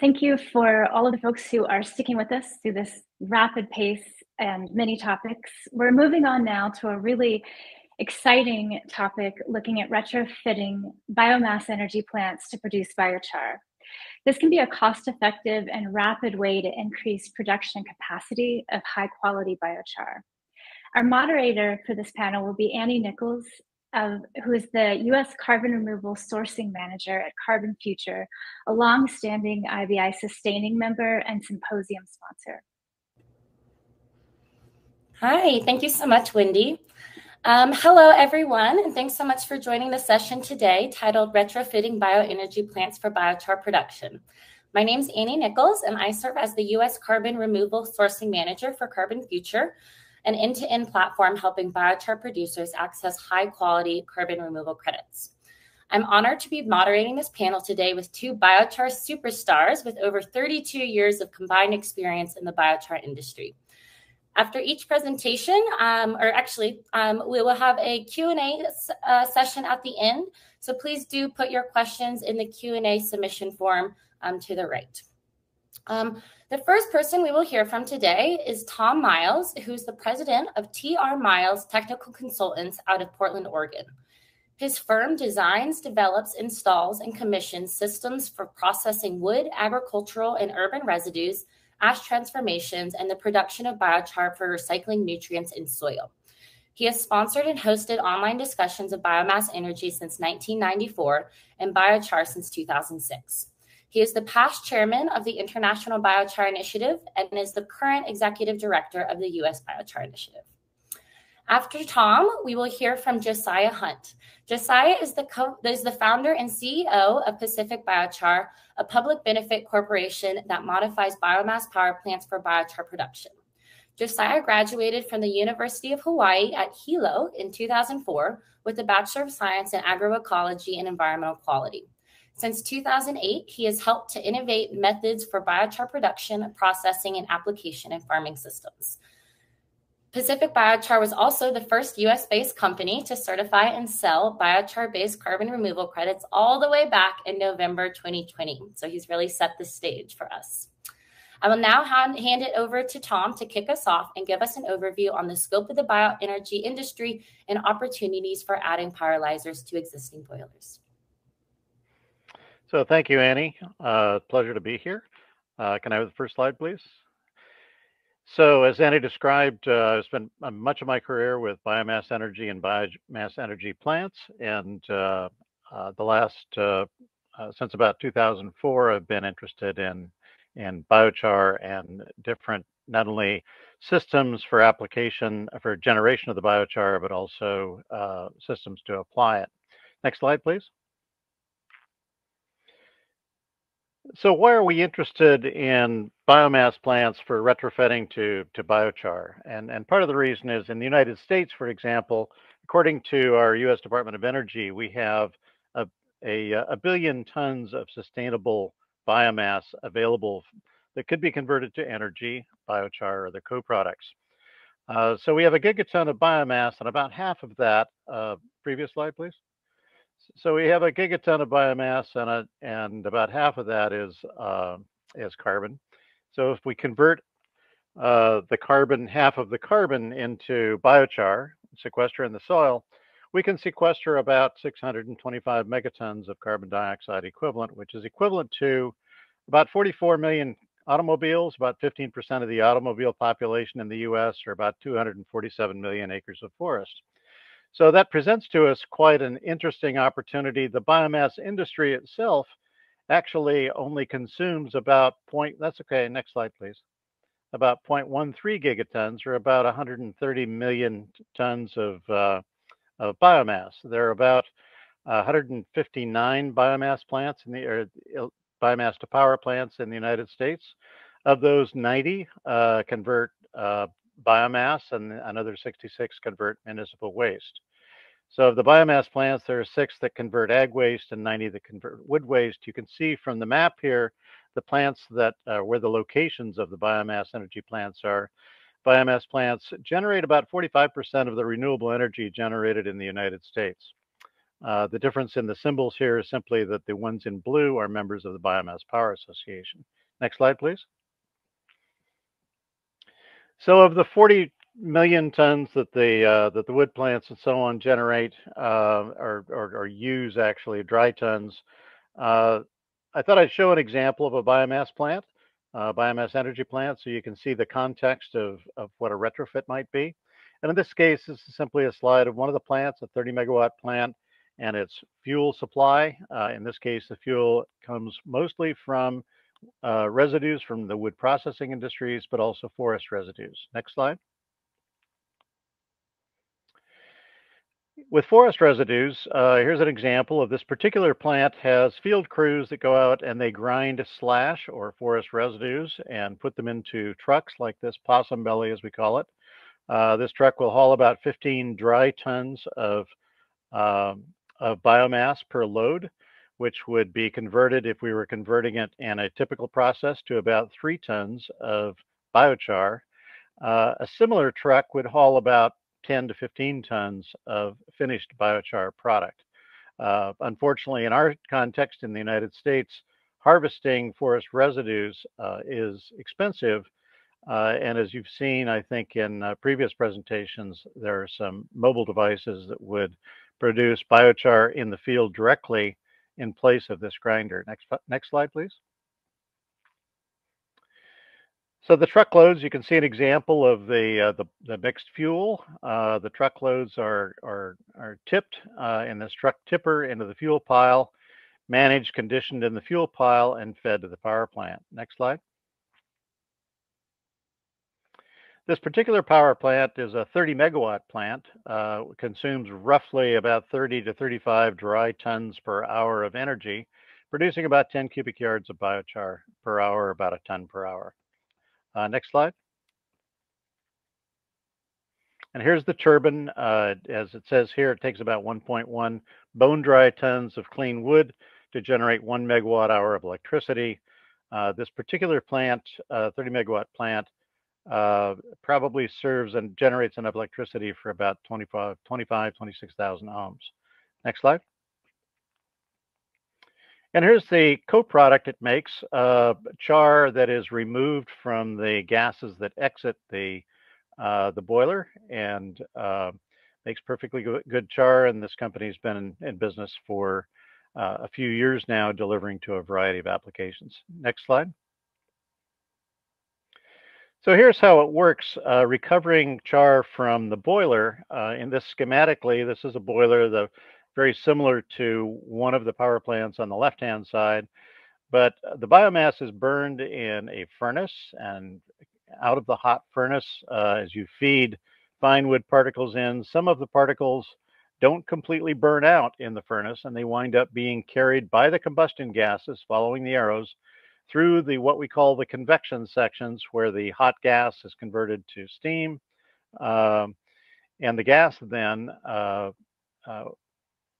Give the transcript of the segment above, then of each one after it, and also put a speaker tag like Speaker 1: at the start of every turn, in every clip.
Speaker 1: thank you for all of the folks who are sticking with us through this rapid pace and many topics. We're moving on now to a really exciting topic looking at retrofitting biomass energy plants to produce biochar. This can be a cost effective and rapid way to increase production capacity of high quality biochar. Our moderator for this panel will be Annie Nichols, of, who is the U.S. Carbon Removal Sourcing Manager at Carbonfuture, a long-standing IBI sustaining member and symposium sponsor.
Speaker 2: Hi, thank you so much, Wendy. Um, hello, everyone, and thanks so much for joining the session today titled Retrofitting Bioenergy Plants for Biochar Production. My name is Annie Nichols, and I serve as the U.S. Carbon Removal Sourcing Manager for Carbonfuture, an end to end platform helping biochar producers access high quality carbon removal credits. I'm honored to be moderating this panel today with two biochar superstars with over 32 years of combined experience in the biochar industry. After each presentation, um, or actually, um, we will have a Q&A uh, session at the end. So please do put your questions in the Q&A submission form um, to the right. The first person we will hear from today is Tom Miles, who's the president of TR Miles Technical Consultants out of Portland, Oregon. His firm designs, develops, installs, and commissions systems for processing wood, agricultural, and urban residues, ash transformations, and the production of biochar for recycling nutrients in soil. He has sponsored and hosted online discussions of biomass energy since 1994 and biochar since 2006. He is the past chairman of the International Biochar Initiative and is the current executive director of the U.S. Biochar Initiative. After Tom, we will hear from Josiah Hunt. Josiah is the, co- is the founder and CEO of Pacific Biochar, a public benefit corporation that modifies biomass power plants for biochar production. Josiah graduated from the University of Hawaii at Hilo in 2004 with a Bachelor of Science in Agroecology and Environmental Quality. Since 2008, he has helped to innovate methods for biochar production, processing, and application in farming systems. Pacific Biochar was also the first US based company to certify and sell biochar based carbon removal credits all the way back in November 2020. So he's really set the stage for us. I will now hand, it over to Tom to kick us off and give us an overview on the scope of the bioenergy industry and opportunities for adding pyrolyzers to existing boilers.
Speaker 3: So thank you, Annie. Uh, pleasure to be here. Uh, can I have the first slide, please? So as Annie described, uh, I've spent uh, much of my career with biomass energy and biomass energy plants. And uh, uh the last, since about 2004, I've been interested in, in biochar and different, not only systems for application, for generation of the biochar, but also systems to apply it. Next slide, please. So why are we interested in biomass plants for retrofitting to, to biochar? And, and part of the reason is in the United States, for example, according to our US Department of Energy, we have a, a, a billion tons of sustainable biomass available that could be converted to energy, biochar, or the co-products. Uh, so we have a gigaton of biomass, and about half of that, uh, previous slide, please so we have a gigaton of biomass and a, and about half of that is uh, is carbon. So if we convert uh, the carbon, half of the carbon into biochar, sequester in the soil, we can sequester about 625 megatons of carbon dioxide equivalent, which is equivalent to about 44 million automobiles, about 15% of the automobile population in the US, or about 247 million acres of forest. So that presents to us quite an interesting opportunity. The biomass industry itself actually only consumes about point, that's okay, next slide, please. About 0.13 gigatons or about 130 million tons of, uh, of biomass. There are about 159 biomass plants in the, or biomass to power plants in the United States. Of those, 90 uh, convert uh, biomass and another 66 convert municipal waste. So of the biomass plants, there are six that convert ag waste and 90 that convert wood waste. You can see from the map here, the plants that uh, where the locations of the biomass energy plants are. Biomass plants generate about 45% of the renewable energy generated in the United States. Uh, the difference in the symbols here is simply that the ones in blue are members of the Biomass Power Association. Next slide, please. So of the 40 million tons that the uh, that the wood plants and so on generate uh, or, or, or, use actually dry tons, uh, I thought I'd show an example of a biomass plant, uh, biomass energy plant, so you can see the context of, of what a retrofit might be. And in this case, this is simply a slide of one of the plants, a 30 megawatt plant, and its fuel supply. Uh, in this case, the fuel comes mostly from uh, residues from the wood processing industries, but also forest residues. Next slide. With forest residues, uh, here's an example of this particular plant has field crews that go out and they grind slash or forest residues and put them into trucks like this possum belly, as we call it. Uh, this truck will haul about 15 dry tons of, um, of biomass per load, which would be converted if we were converting it in a typical process to about three tons of biochar. Uh, a similar truck would haul about 10 to 15 tons of finished biochar product. Uh, unfortunately, in our context in the United States, harvesting forest residues uh, is expensive. Uh, and as you've seen, I think in uh, previous presentations, there are some mobile devices that would produce biochar in the field directly in place of this grinder. Next, next slide, please. So the truckloads, you can see an example of the uh, the, the, mixed fuel. Uh, the truckloads are are are tipped uh, in this truck tipper into the fuel pile, managed, conditioned in the fuel pile, and fed to the power plant. Next slide. This particular power plant is a 30 megawatt plant. Uh, consumes roughly about 30 to 35 dry tons per hour of energy, producing about 10 cubic yards of biochar per hour, about a ton per hour. Uh, next slide. And here's the turbine. Uh, as it says here, it takes about 1.1 bone dry tons of clean wood to generate one megawatt hour of electricity. Uh, this particular plant, uh, 30 megawatt plant, uh, probably serves and generates enough electricity for about 25, 25 26,000 homes. Next slide. And here's the co-product it makes, uh, char that is removed from the gases that exit the uh, the boiler and uh, makes perfectly good char. And this company's been in, in business for uh, a few years now, delivering to a variety of applications. Next slide. So here's how it works, uh, recovering char from the boiler. Uh, in this schematically, this is a boiler. Very similar to one of the power plants on the left-hand side. But uh, the biomass is burned in a furnace, and out of the hot furnace, uh, as you feed fine wood particles in, some of the particles don't completely burn out in the furnace, and they wind up being carried by the combustion gases following the arrows through the what we call the convection sections, where the hot gas is converted to steam, um, and the gas then uh, uh,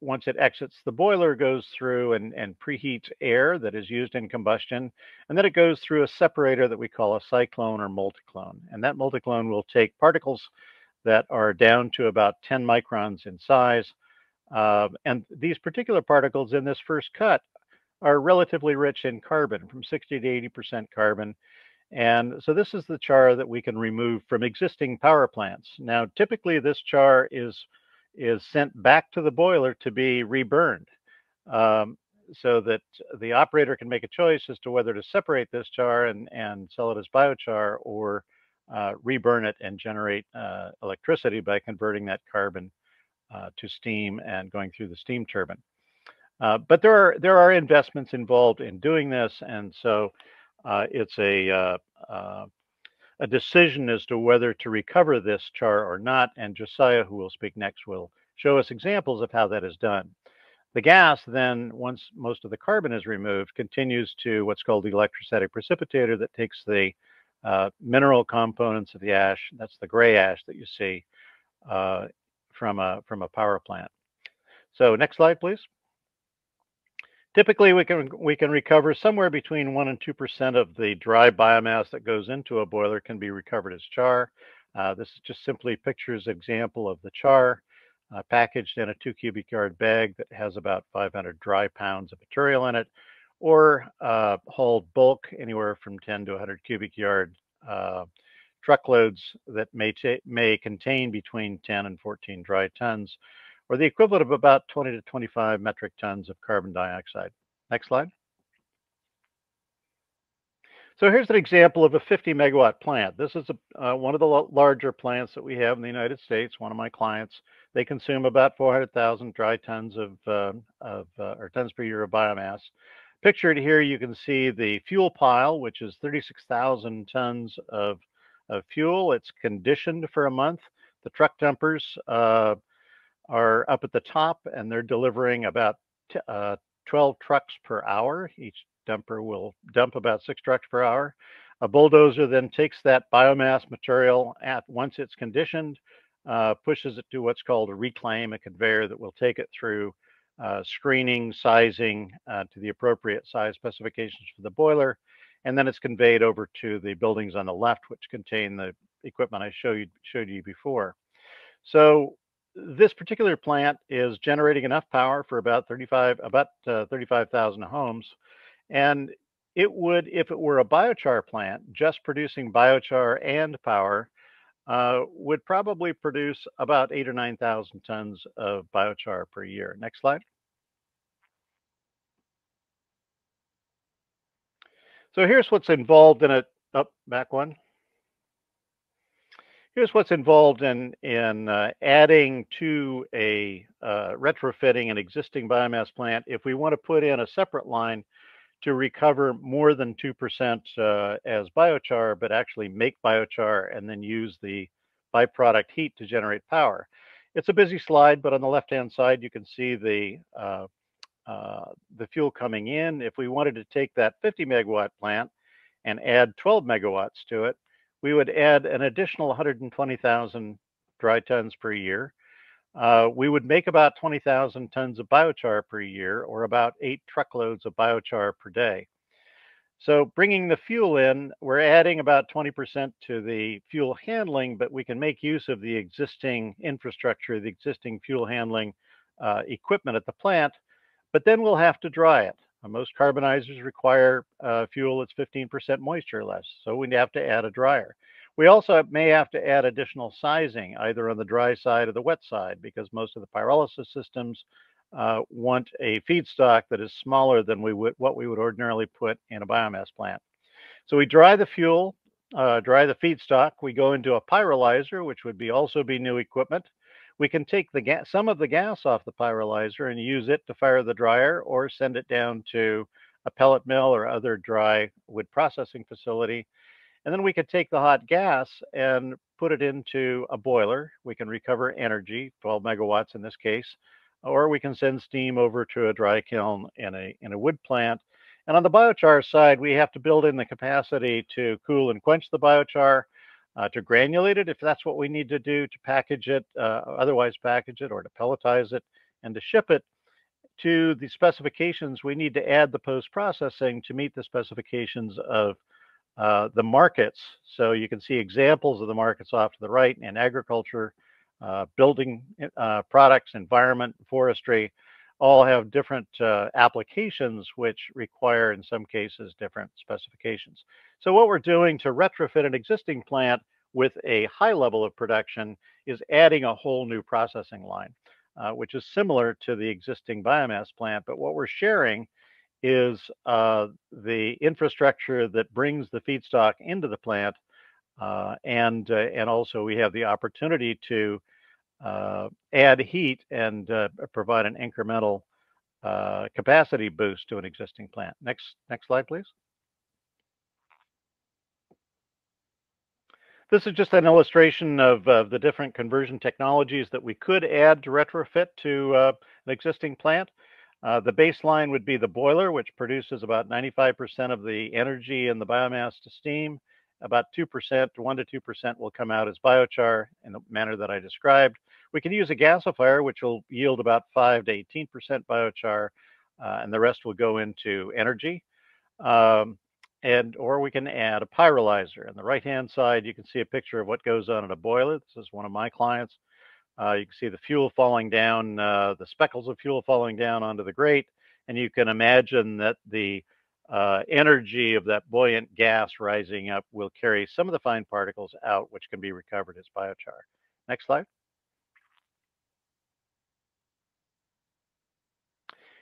Speaker 3: once it exits the boiler, goes through and, and preheats air that is used in combustion. And then it goes through a separator that we call a cyclone or multiclone. And that multiclone will take particles that are down to about 10 microns in size. Uh, and these particular particles in this first cut are relatively rich in carbon, from 60 to 80% carbon. And so this is the char that we can remove from existing power plants. Now, typically this char is is sent back to the boiler to be reburned um, so that the operator can make a choice as to whether to separate this char and, and sell it as biochar or uh, reburn it and generate uh, electricity by converting that carbon uh, to steam and going through the steam turbine. Uh, but there are there are investments involved in doing this, and so uh, it's a uh, a decision as to whether to recover this char or not, and Josiah, who will speak next, will show us examples of how that is done. The gas then, once most of the carbon is removed, continues to what's called the electrostatic precipitator that takes the uh, mineral components of the ash, that's the gray ash that you see uh, from, a, from a power plant. So next slide, please. Typically, we can we can recover somewhere between one and two percent of the dry biomass that goes into a boiler can be recovered as char. Uh, this is just simply pictures example of the char. uh, packaged in a two cubic yard bag that has about 500 dry pounds of material in it, or uh, hauled bulk anywhere from 10 to 100 cubic yard uh, truckloads that may, may contain between 10 and 14 dry tons, or the equivalent of about 20 to 25 metric tons of carbon dioxide. Next slide. So here's an example of a 50 megawatt plant. This is a, uh, one of the larger plants that we have in the United States. One of my clients, they consume about 400,000 dry tons of, uh, of uh, or tons per year of biomass. Pictured here, you can see the fuel pile, which is 36,000 tons of, of fuel. It's conditioned for a month. The truck dumpers uh, are up at the top, and they're delivering about uh, 12 trucks per hour. Each dumper will dump about six trucks per hour. A bulldozer then takes that biomass material at once it's conditioned, uh, pushes it to what's called a reclaim, a conveyor that will take it through uh, screening, sizing uh, to the appropriate size specifications for the boiler, and then it's conveyed over to the buildings on the left, which contain the equipment I showed you, showed you before. So this particular plant is generating enough power for about 35 about uh, 35,000 homes and it would, if it were a biochar plant, just producing biochar and power, uh, would probably produce about eight or 9,000 tons of biochar per year. Next slide. So here's what's involved in it. Up oh, back one. Here's what's involved in in uh, adding to a uh, retrofitting an existing biomass plant. If we want to put in a separate line to recover more than 2% uh, as biochar, but actually make biochar and then use the byproduct heat to generate power. It's a busy slide, but on the left-hand side, you can see the uh, uh, the fuel coming in. If we wanted to take that 50 megawatt plant and add 12 megawatts to it, we would add an additional 120,000 dry tons per year uh, we would make about 20,000 tons of biochar per year, or about eight truckloads of biochar per day. So, bringing the fuel in, we're adding about 20% to the fuel handling, but we can make use of the existing infrastructure, the existing fuel handling uh, equipment at the plant, but then we'll have to dry it. Uh, most carbonizers require uh, fuel that's 15% moisture less, so we have to add a dryer. We also may have to add additional sizing, either on the dry side or the wet side, because most of the pyrolysis systems uh, want a feedstock that is smaller than we would what we would ordinarily put in a biomass plant. So we dry the fuel, uh, dry the feedstock. We go into a pyrolyzer, which would be also be new equipment. We can take the some of the gas off the pyrolyzer and use it to fire the dryer, or send it down to a pellet mill or other dry wood processing facility and then we could take the hot gas and put it into a boiler. We can recover energy, 12 megawatts in this case, or we can send steam over to a dry kiln in a, in a wood plant. And on the biochar side, we have to build in the capacity to cool and quench the biochar, uh, to granulate it if that's what we need to do, to package it, uh, otherwise package it, or to pelletize it, and to ship it to the specifications. We need to add the post processing to meet the specifications of uh, the markets. So you can see examples of the markets off to the right in agriculture, uh, building uh, products, environment, forestry, all have different uh, applications which require, in some cases, different specifications. So what we're doing to retrofit an existing plant with a high level of production is adding a whole new processing line, uh, which is similar to the existing biomass plant. But what we're sharing is uh, the infrastructure that brings the feedstock into the plant, uh, and uh, and also we have the opportunity to uh, add heat and uh, provide an incremental capacity boost to an existing plant. Next next slide, please. This is just an illustration of the different conversion technologies that we could add to retrofit to an existing plant. Uh, the baseline would be the boiler, which produces about 95% of the energy in the biomass to steam. About 2%, 1 to 2% will come out as biochar in the manner that I described. We can use a gasifier, which will yield about 5 to 18% biochar, uh, and the rest will go into energy. Um, and or we can add a pyrolyzer. On the right-hand side, you can see a picture of what goes on in a boiler. This is one of my clients. Uh, you can see the fuel falling down, uh, the speckles of fuel falling down onto the grate, and you can imagine that the uh, energy of that buoyant gas rising up will carry some of the fine particles out, which can be recovered as biochar. Next slide.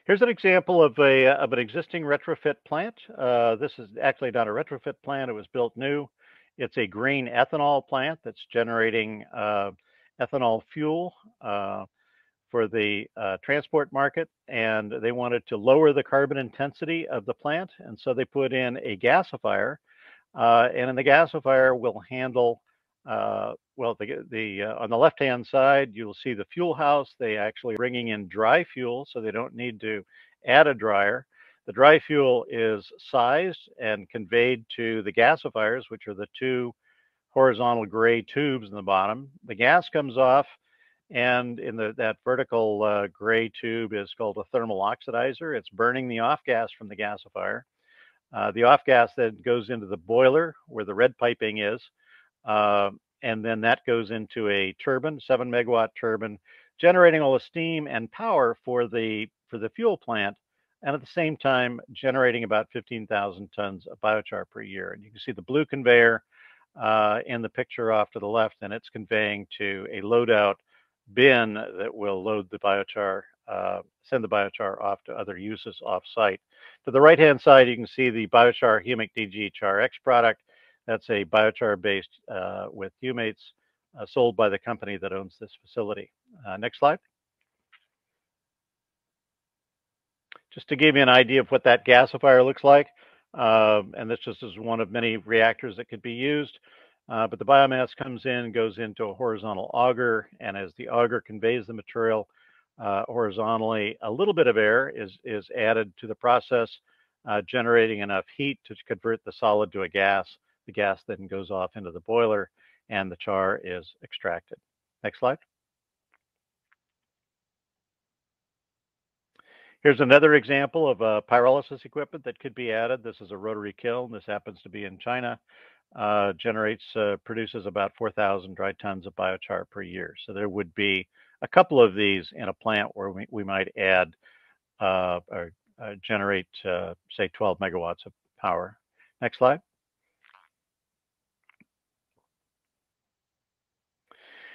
Speaker 3: Here's an example of a of an existing retrofit plant. Uh, this is actually not a retrofit plant; it was built new. It's a green ethanol plant that's generating uh, ethanol fuel uh, for the uh, transport market, and they wanted to lower the carbon intensity of the plant, and so they put in a gasifier, uh, and in the gasifier will handle. Well, the, the uh, on the left-hand side, you'll see the fuel house. They actually bringing in dry fuel, so they don't need to add a dryer. The dry fuel is sized and conveyed to the gasifiers, which are the two horizontal gray tubes in the bottom. The gas comes off, and in the, that vertical uh, gray tube is called a thermal oxidizer. It's burning the off gas from the gasifier. Uh, the off gas then goes into the boiler where the red piping is, uh, and then that goes into a turbine, seven megawatt turbine, generating all the steam and power for the for the fuel plant, and at the same time generating about 15,000 tons of biochar per year. And you can see the blue conveyor uh, in the picture off to the left, and it's conveying to a loadout bin that will load the biochar, uh, send the biochar off to other uses off site. To the right hand side, you can see the biochar humic DG Char X product. That's a biochar based uh, with humates uh, sold by the company that owns this facility. Uh, next slide. Just to give you an idea of what that gasifier looks like, uh, and this just is one of many reactors that could be used. Uh, but the biomass comes in, goes into a horizontal auger, and as the auger conveys the material uh, horizontally, a little bit of air is, is added to the process, uh, generating enough heat to convert the solid to a gas. The gas then goes off into the boiler, and the char is extracted. Next slide. Here's another example of a pyrolysis equipment that could be added. This is a rotary kiln. This happens to be in China uh, generates uh, produces about 4,000 dry tons of biochar per year. So there would be a couple of these in a plant where we, we might add uh, or uh, generate, uh, say, 12 megawatts of power. Next slide.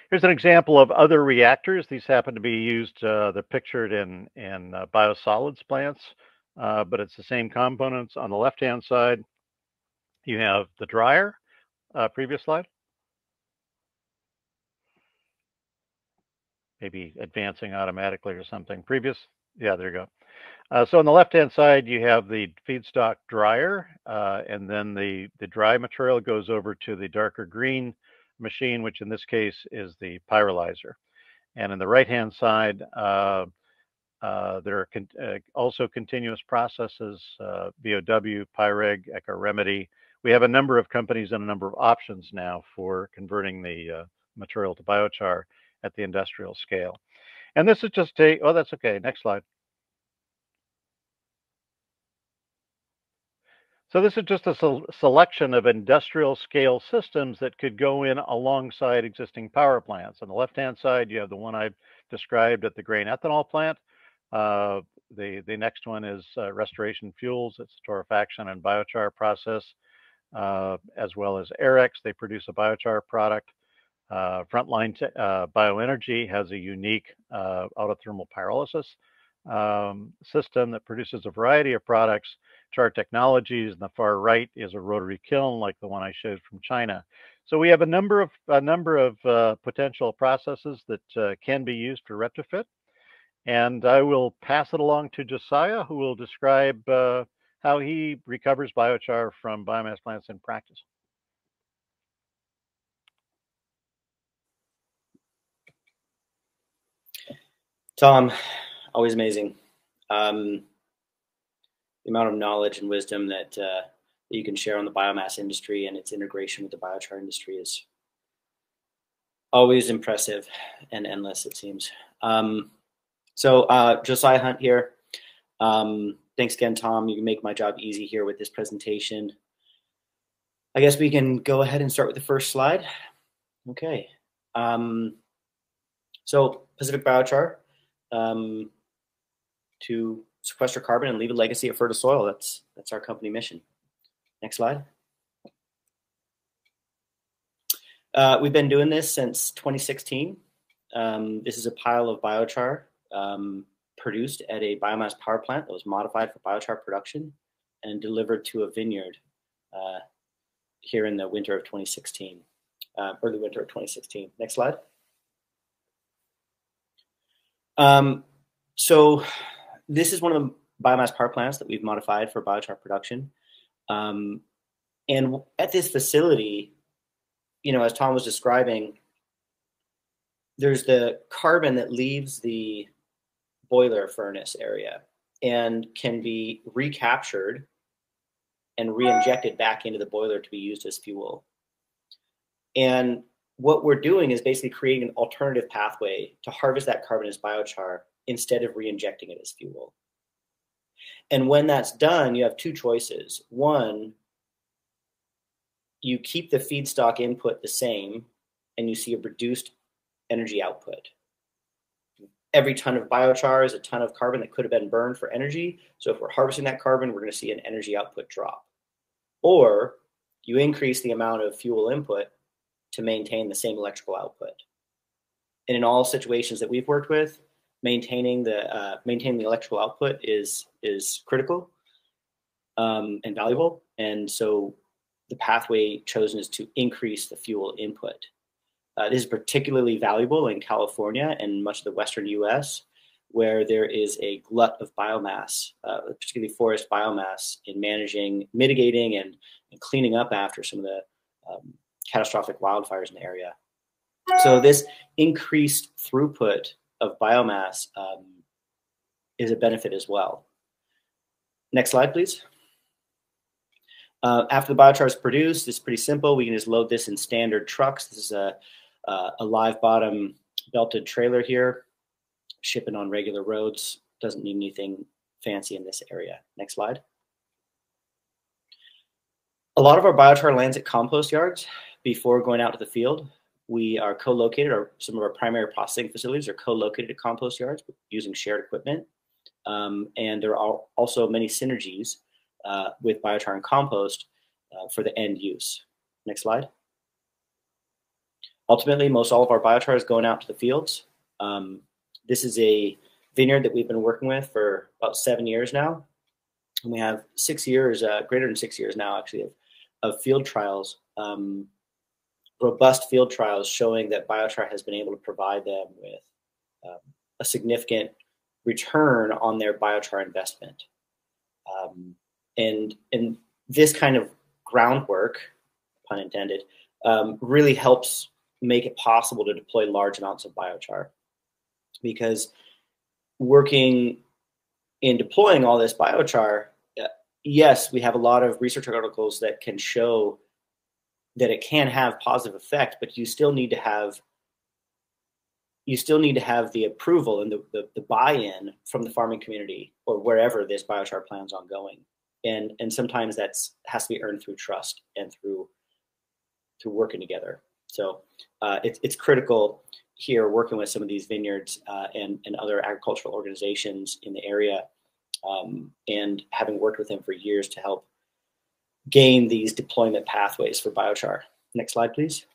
Speaker 3: Here's an example of other reactors. These happen to be used, uh, they're pictured in, in biosolids plants, but it's the same components. On the left-hand side, you have the dryer, uh, previous slide. Maybe advancing automatically or something. Previous, yeah, there you go. Uh, so on the left-hand side, you have the feedstock dryer, uh, and then the, the dry material goes over to the darker green machine, which in this case is the pyrolyzer. And in the right-hand side, uh, uh, there are con uh, also continuous processes, uh, BOW, Pyreg, Eco-Remedy, we have a number of companies and a number of options now for converting the uh, material to biochar at the industrial scale. And this is just a, oh, that's okay. Next slide. So this is just a selection of industrial scale systems that could go in alongside existing power plants. On the left-hand side, you have the one I've described at the grain ethanol plant. Uh, the, the next one is uh, restoration fuels. It's torrefaction and biochar process uh, as well as Airex. They produce a biochar product. Uh, Frontline uh, Bioenergy has a unique uh, autothermal pyrolysis um, system that produces a variety of products. Char Technologies on the far right is a rotary kiln like the one I showed from China. So we have a number of a number of uh, potential processes that uh, can be used for retrofit. And I will pass it along to Josiah, who will describe how he recovers biochar from biomass plants in practice.
Speaker 4: Tom, always amazing. Um, the amount of knowledge and wisdom that, uh, that you can share on the biomass industry and its integration with the biochar industry is always impressive and endless, it seems. Um, so, uh, Josiah Hunt here. Um, thanks again, Tom. You can make my job easy here with this presentation. I guess we can go ahead and start with the first slide. Okay. Um, So Pacific Biochar, um, to sequester carbon and leave a legacy of fertile soil. That's that's our company mission. Next slide. Uh, we've been doing this since 2016. Um, this is a pile of biochar um, produced at a biomass power plant that was modified for biochar production and delivered to a vineyard uh, here in the winter of 2016, uh, early winter of 2016. Next slide. Um, so this is one of the biomass power plants that we've modified for biochar production. Um, and at this facility, you know, as Tom was describing, there's the carbon that leaves the boiler furnace area and can be recaptured and re-injected back into the boiler to be used as fuel. And what we're doing is basically creating an alternative pathway to harvest that carbon as biochar instead of re-injecting it as fuel. And when that's done, you have two choices. One, you keep the feedstock input the same and you see a reduced energy output. Every ton of biochar is a ton of carbon that could have been burned for energy. So if we're harvesting that carbon, we're going to see an energy output drop. Or you increase the amount of fuel input to maintain the same electrical output. And in all situations that we've worked with, maintaining the uh, maintaining the electrical output is is critical um, and valuable. And so the pathway chosen is to increase the fuel input. Uh, this is particularly valuable in California and much of the western U.S., where there is a glut of biomass, uh, particularly forest biomass, in managing, mitigating, and, and, cleaning up after some of the um, catastrophic wildfires in the area. So this increased throughput of biomass um, is a benefit as well. Next slide, please. Uh, after the biochar is produced, it's pretty simple. We can just load this in standard trucks. This is a, uh, a live bottom belted trailer here, shipping on regular roads. Doesn't need anything fancy in this area. Next slide. A lot of our biochar lands at compost yards before going out to the field. We are co-located, some of our primary processing facilities are co-located at compost yards using shared equipment. Um, and there are also many synergies uh, with biochar and compost uh, for the end use. Next slide. Ultimately, most all of our biochar is going out to the fields. Um, this is a vineyard that we've been working with for about seven years now. And we have six years, uh, greater than six years now, actually, of, of field trials um, robust field trials showing that biochar has been able to provide them with um, a significant return on their biochar investment. Um, and, and this kind of groundwork, pun intended, um, really helps make it possible to deploy large amounts of biochar. Because working in deploying all this biochar, uh, yes, we have a lot of research articles that can show that it can have positive effect, but you still need to have you still need to have the approval and the, the, the buy-in from the farming community or wherever this biochar plans on going. And and sometimes that's has to be earned through trust and through through working together. So uh, it's it's critical here working with some of these vineyards uh, and and other agricultural organizations in the area, um, and having worked with them for years to help gain these deployment pathways for biochar. Next slide, please.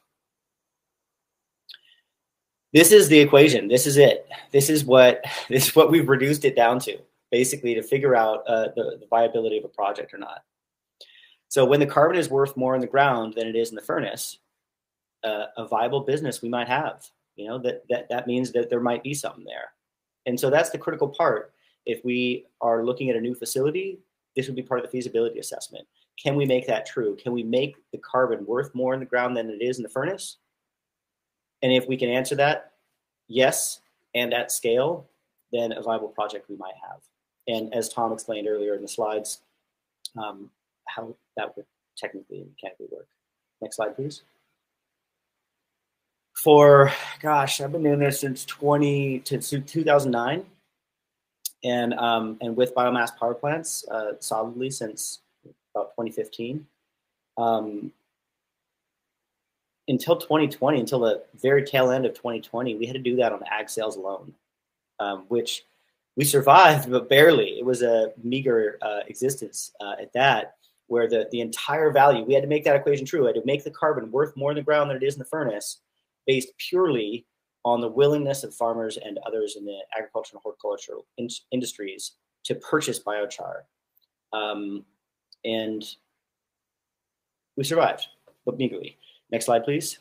Speaker 4: This is the equation. This is it. This is what this is what we've reduced it down to, basically, to figure out uh, the, the viability of a project or not. So when the carbon is worth more in the ground than it is in the furnace, uh, a viable business we might have. You know that that that means that there might be something there, and so that's the critical part. If we are looking at a new facility, this would be part of the feasibility assessment. Can we make that true? Can we make the carbon worth more in the ground than it is in the furnace? And if we can answer that, yes, and at scale, then a viable project we might have. And as Tom explained earlier in the slides, um, how that would technically and mechanically work. Next slide, please. For gosh, I've been doing this since 20 to 2009, and um, and with biomass power plants uh, solidly since about 2015. Um, until 2020, until the very tail end of 2020, we had to do that on ag sales alone, um, which we survived, but barely. It was a meager uh, existence uh, at that, where the, the entire value, we had to make that equation true. We had to make the carbon worth more in the ground than it is in the furnace based purely on the willingness of farmers and others in the agriculture and horticultural in- industries to purchase biochar. Um, and we survived, but meagerly. Next slide, please.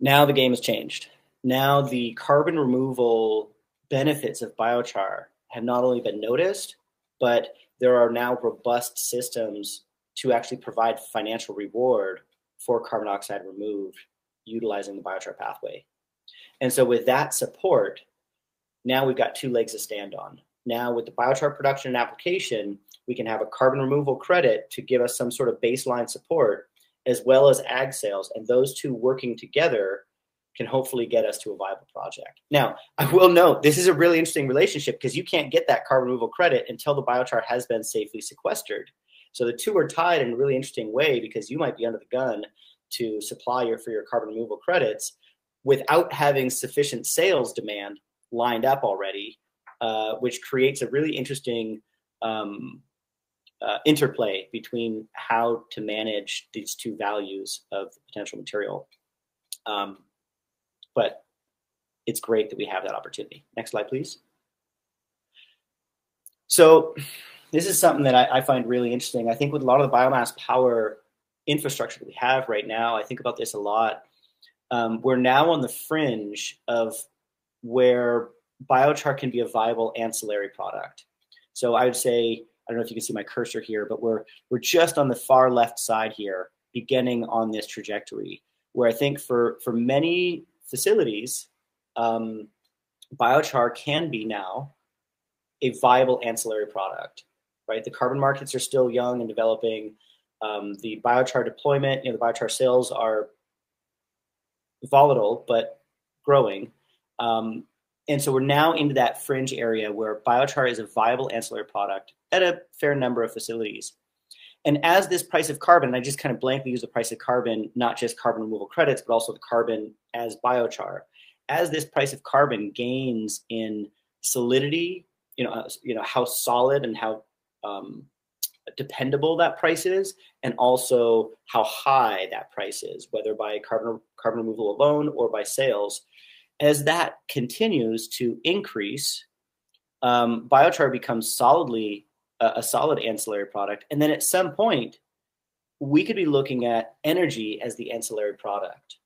Speaker 4: Now the game has changed. Now the carbon removal benefits of biochar have not only been noticed, but there are now robust systems to actually provide financial reward for carbon dioxide removed utilizing the biochar pathway. And so with that support, now we've got two legs to stand on. Now with the biochar production and application, we can have a carbon removal credit to give us some sort of baseline support as well as ag sales. And those two working together can hopefully get us to a viable project. Now, I will note this is a really interesting relationship because you can't get that carbon removal credit until the biochar has been safely sequestered. So the two are tied in a really interesting way because you might be under the gun to supply your for your carbon removal credits without having sufficient sales demand lined up already, uh, which creates a really interesting um, uh, interplay between how to manage these two values of the potential material. Um, but it's great that we have that opportunity. Next slide, please. So this is something that I, I, find really interesting. I think with a lot of the biomass power infrastructure that we have right now, I think about this a lot. Um, we're now on the fringe of where biochar can be a viable ancillary product. So I would say, I don't know if you can see my cursor here, but we're we're just on the far left side here, beginning on this trajectory, where I think for for many facilities, um, biochar can be now a viable ancillary product. Right, the carbon markets are still young and developing. Um, the biochar deployment, you know, the biochar sales are volatile but growing. Um, and so we're now into that fringe area where biochar is a viable ancillary product at a fair number of facilities. And as this price of carbon, I just kind of blankly use the price of carbon, not just carbon removal credits, but also the carbon as biochar. As this price of carbon gains in solidity, you know, uh, you know how solid and how um, dependable that price is and also how high that price is whether by carbon carbon removal alone or by sales as that continues to increase um, biochar becomes solidly a, a solid ancillary product and then at some point we could be looking at energy as the ancillary product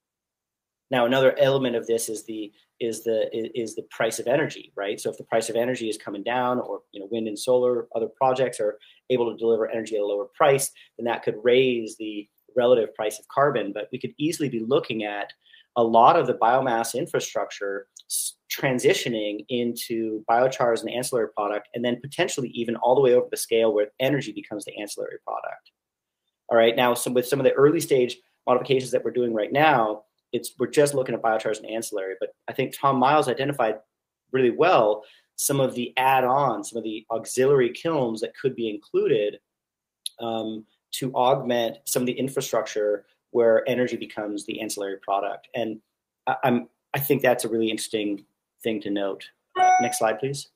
Speaker 4: now another element of this is the is the is the price of energy, right? So if the price of energy is coming down, or you know, wind and solar, other projects are able to deliver energy at a lower price, then that could raise the relative price of carbon. But we could easily be looking at a lot of the biomass infrastructure transitioning into biochar as an ancillary product, and then potentially even all the way over the scale where energy becomes the ancillary product. All right, now some with some of the early stage modifications that we're doing right now, it's we're just looking at biochars and ancillary, but I think Tom Miles identified really well some of the add-ons, some of the auxiliary kilns that could be included um, to augment some of the infrastructure where energy becomes the ancillary product. And I, am I think that's a really interesting thing to note. Uh, next slide, please.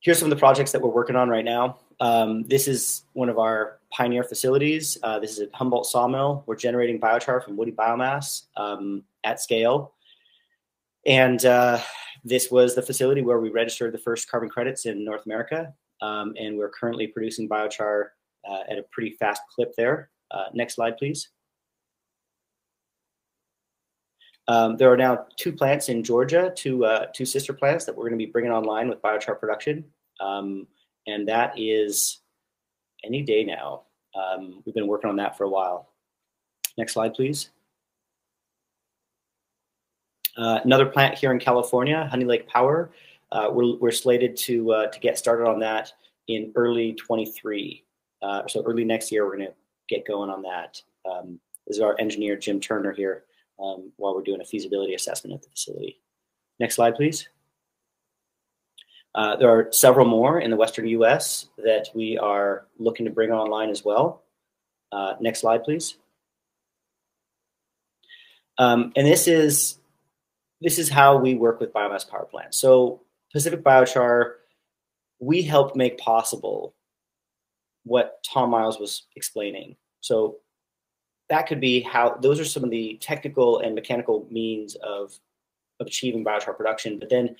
Speaker 4: Here's some of the projects that we're working on right now. Um, this is one of our pioneer facilities. Uh, this is a Humboldt sawmill. We're generating biochar from woody biomass um, at scale. And uh, this was the facility where we registered the first carbon credits in North America. Um, and we're currently producing biochar uh, at a pretty fast clip there. Uh, next slide, please. Um, there are now two plants in Georgia, two, uh, two sister plants that we're going to be bringing online with biochar production. Um, and that is any day now. Um, we've been working on that for a while. Next slide, please. Uh, another plant here in California, Honey Lake Power. Uh, we're, we're, slated to uh, to get started on that in early 23. Uh, so early next year, we're going to get going on that. Um, this is our engineer Jim Turner here um, while we're doing a feasibility assessment at the facility. Next slide, please. Uh, there are several more in the Western US that we are looking to bring online as well. Uh, next slide, please. Um, and this is this is how we work with biomass power plants. So Pacific Biochar, we helped make possible what Tom Miles was explaining. So that could be how those are some of the technical and mechanical means of of achieving biochar production. But then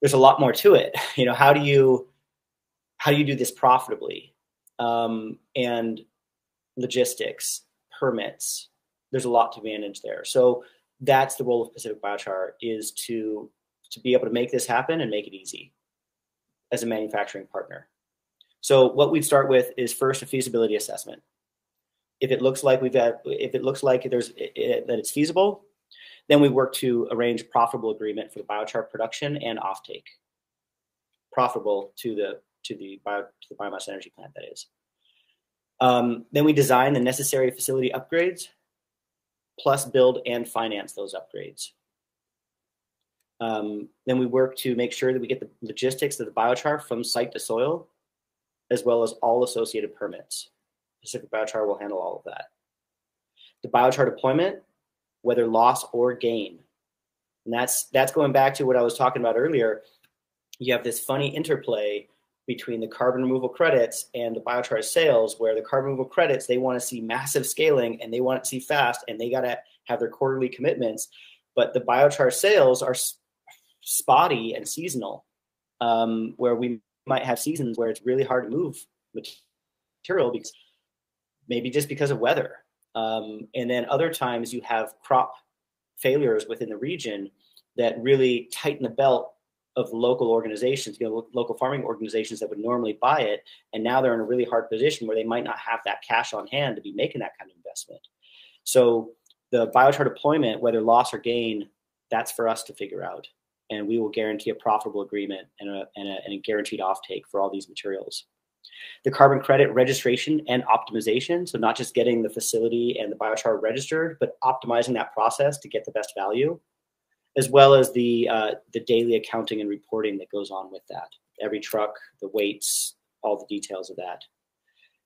Speaker 4: there's a lot more to it. You know, how do you how do you do this profitably? Um, and logistics, permits. There's a lot to manage there. So that's the role of Pacific Biochar is to to be able to make this happen and make it easy as a manufacturing partner. So what we'd start with is first a feasibility assessment. If it looks like we've got, if it looks like there's it, that it's feasible, then we work to arrange profitable agreement for the biochar production and offtake. Profitable to the to the bio to the biomass energy plant that is. Um, then we design the necessary facility upgrades, plus build and finance those upgrades. Um, then we work to make sure that we get the logistics of the biochar from site to soil, as well as all associated permits. Pacific Biochar will handle all of that. The biochar deployment, whether loss or gain. And that's that's going back to what I was talking about earlier. You have this funny interplay between the carbon removal credits and the biochar sales, where the carbon removal credits they want to see massive scaling and they want to see fast, and they got to have their quarterly commitments. But the biochar sales are spotty and seasonal, um, where we might have seasons where it's really hard to move material because maybe just because of weather. Um, and then other times you have crop failures within the region that really tighten the belt of local organizations, you know, local farming organizations that would normally buy it, and now they're in a really hard position where they might not have that cash on hand to be making that kind of investment. So the biochar deployment, whether loss or gain, that's for us to figure out, and we will guarantee a profitable agreement and a, and a, and a guaranteed offtake for all these materials. The carbon credit registration and optimization, so not just getting the facility and the biochar registered, but optimizing that process to get the best value as well as the uh, the daily accounting and reporting that goes on with that. Every truck, the weights, all the details of that.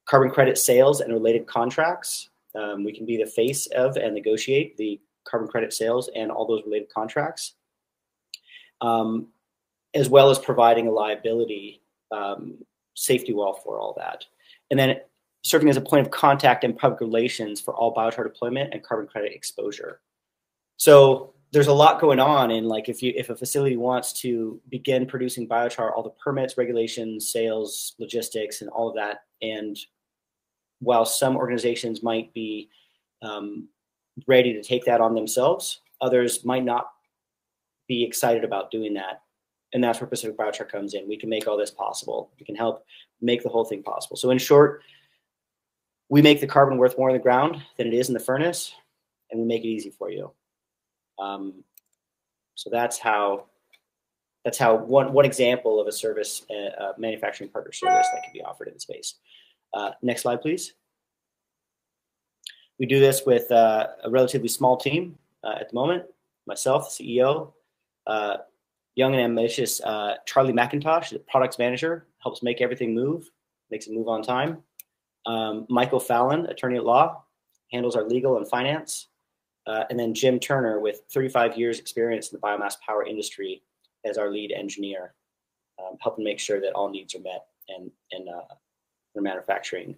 Speaker 4: Carbon credit sales and related contracts. Um, we can be the face of and negotiate the carbon credit sales and all those related contracts, um, as well as providing a liability um, safety wall for all that. And then serving as a point of contact and public relations for all biochar deployment and carbon credit exposure. So there's a lot going on in like if you if a facility wants to begin producing biochar all the permits regulations sales logistics and all of that and while some organizations might be um, ready to take that on themselves others might not be excited about doing that and that's where pacific biochar comes in we can make all this possible we can help make the whole thing possible so in short we make the carbon worth more in the ground than it is in the furnace and we make it easy for you um, so that's how that's how one one example of a service, uh, a manufacturing partner service that can be offered in space. Uh, next slide, please. We do this with uh, a relatively small team uh, at the moment. Myself, CEO, uh, young and ambitious uh, Charlie McIntosh, the products manager, helps make everything move, makes it move on time. Um, Michael Fallon, attorney at law, handles our legal and finance. Uh, and then Jim Turner with 35 years experience in the biomass power industry as our lead engineer, um, helping make sure that all needs are met and, and uh, manufacturing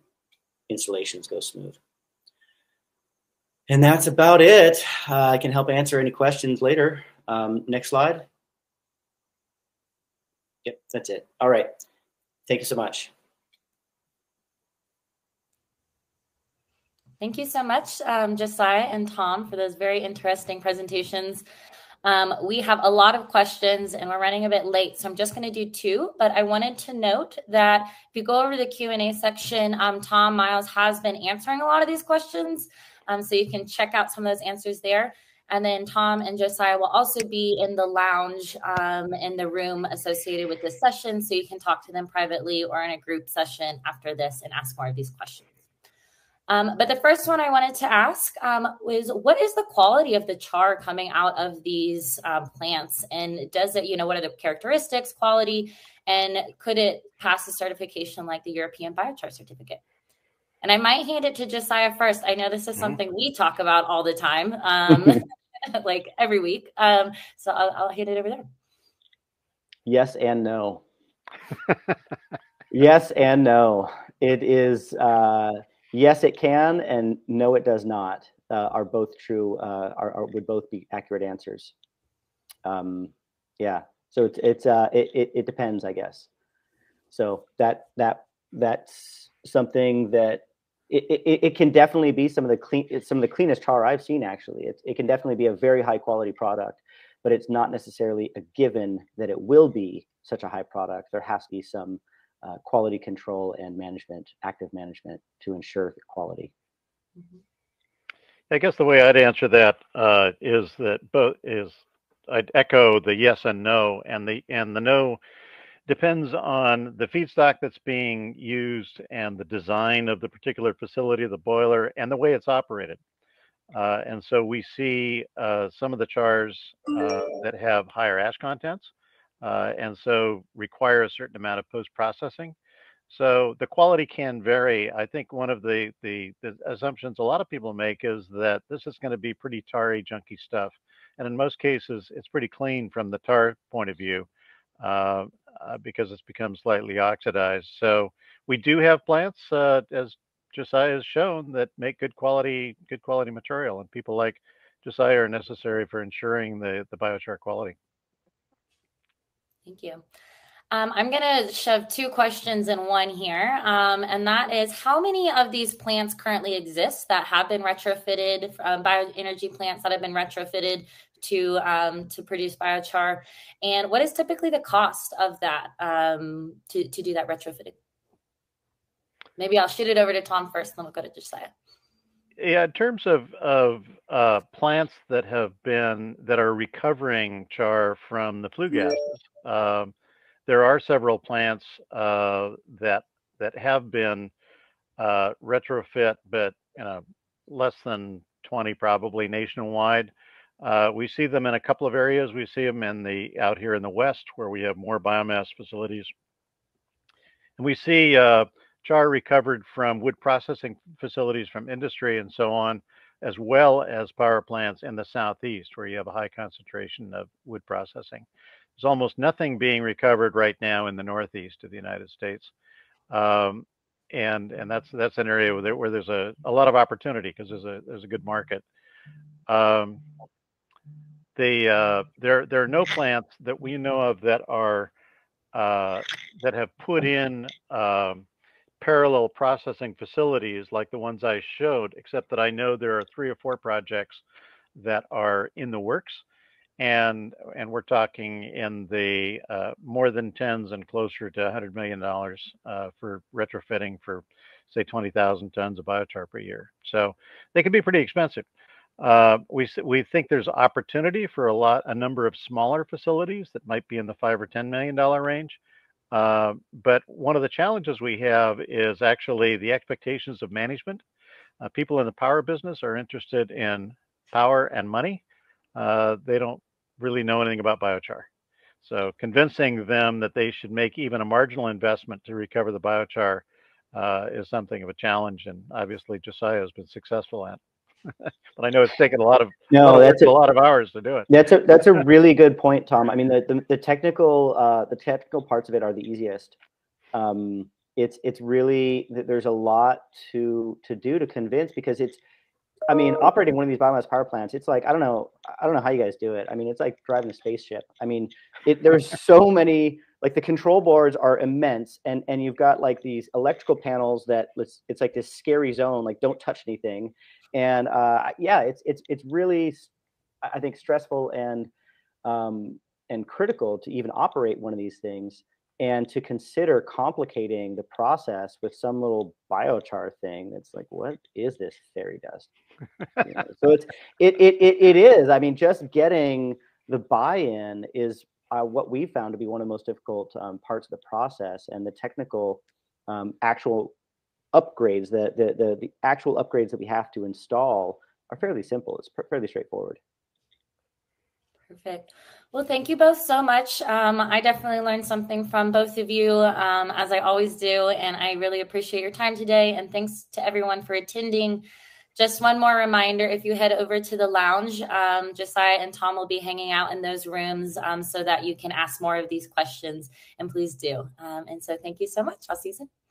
Speaker 4: installations go smooth. And that's about it. Uh, I can help answer any questions later. Um, next slide. Yep, that's it. All right. Thank you so much.
Speaker 2: Thank you so much, um, Josiah and Tom, for those very interesting presentations. Um, we have a lot of questions and we're running a bit late, so I'm just going to do two. But I wanted to note that if you go over to the Q&A section, um, Tom Miles has been answering a lot of these questions. Um, so you can check out some of those answers there. And then Tom and Josiah will also be in the lounge um, in the room associated with this session. So you can talk to them privately or in a group session after this and ask more of these questions. Um, but the first one I wanted to ask um, was what is the quality of the char coming out of these um, plants? And does it, you know, what are the characteristics, quality, and could it pass a certification like the European Biochar certificate? And I might hand it to Josiah first. I know this is mm-hmm. something mm-hmm. we talk about all the time, um, like every week. Um, so I'll, I'll hand it over there.
Speaker 4: Yes and no. yes and no. It is uh, yes, it can, and no, it does not. Uh, are both true. Uh, are, are, would both be accurate answers. Um, yeah. So it's it's uh, it, it, it depends, I guess. So that that that's something that it, it, it can definitely be some of the clean some of the cleanest char I've seen actually. It, it can definitely be a very high quality product, but it's not necessarily a given that it will be such a high product. There has to be some uh, quality control and management, active management to ensure quality.
Speaker 3: Mm-hmm. I guess the way I'd answer that uh, is that both is I'd echo the yes and no, and the and the no depends on the feedstock that's being used and the design of the particular facility, the boiler, and the way it's operated. Uh, and so we see uh, some of the chars uh, that have higher ash contents uh, and so require a certain amount of post processing. So the quality can vary. I think one of the, the, the assumptions a lot of people make is that this is going to be pretty tarry, junky stuff. And in most cases, it's pretty clean from the tar point of view uh, because it's become slightly oxidized. So we do have plants, uh, as Josiah has shown, that make good quality good quality material, and people like Josiah are necessary for ensuring the the biochar quality.
Speaker 2: Thank you. Um, I'm going to shove two questions in one here. Um, and that is how many of these plants currently exist that have been retrofitted, um, bioenergy plants that have been retrofitted to um, to produce biochar? And what is typically the cost of that um, to, to do that retrofitting? Maybe I'll shoot it over to Tom first, and then we'll go to Josiah.
Speaker 3: Yeah, in terms of of uh, plants that have been that are recovering char from the flue gases, um, there are several plants uh, that that have been uh, retrofit, but you know, less than 20 probably nationwide. Uh, we see them in a couple of areas. We see them in the out here in the west where we have more biomass facilities, and we see uh, char recovered from wood processing facilities, from industry, and so on, as well as power plants in the southeast where you have a high concentration of wood processing. There's almost nothing being recovered right now in the northeast of the United States. Um, and and that's that's an area where, there, where there's a, a lot of opportunity because there's a there's a good market. Um, the uh, there there are no plants that we know of that are uh, that have put in um, parallel processing facilities like the ones I showed, except that I know there are three or four projects that are in the works and and we're talking in the uh, more than tens and closer to 100 million dollars uh, for retrofitting for say 20,000 tons of biochar per year. So they can be pretty expensive. Uh, we we think there's opportunity for a lot a number of smaller facilities that might be in the five or 10 million dollar range. Uh, but one of the challenges we have is actually the expectations of management. Uh, people in the power business are interested in power and money uh, they don't really know anything about biochar. So convincing them that they should make even a marginal investment to recover the biochar uh, is something of a challenge, and obviously Josiah has been successful at. but I know it's taken a lot of no, that's a, a, lot of hours to do it.
Speaker 4: That's a that's a really good point, Tom. I mean, the the, the technical uh, the technical parts of it are the easiest. Um, it's it's really there's a lot to to do to convince because it's I mean, operating one of these biomass power plants, it's like I don't know, I don't know how you guys do it. I mean, it's like driving a spaceship. I mean, it, there's so many like the control boards are immense, and and you've got like these electrical panels that it's, it's like this scary zone, like don't touch anything, and uh, yeah, it's it's it's really, I think, stressful and um, and critical to even operate one of these things and to consider complicating the process with some little biochar thing that's like what is this fairy dust? You know, so it's it, it it it is. I mean just getting the buy-in is uh, what we found to be one of the most difficult um, parts of the process and the technical um, actual upgrades the, the the the actual upgrades that we have to install are fairly simple it's fairly straightforward
Speaker 2: perfect Well, thank you both so much. Um, I definitely learned something from both of you, um, as I always do. And I really appreciate your time today. And thanks to everyone for attending. Just one more reminder if you head over to the lounge, um, Josiah and Tom will be hanging out in those rooms um, so that you can ask more of these questions. And please do. Um, and so thank you so much. I'll see you soon.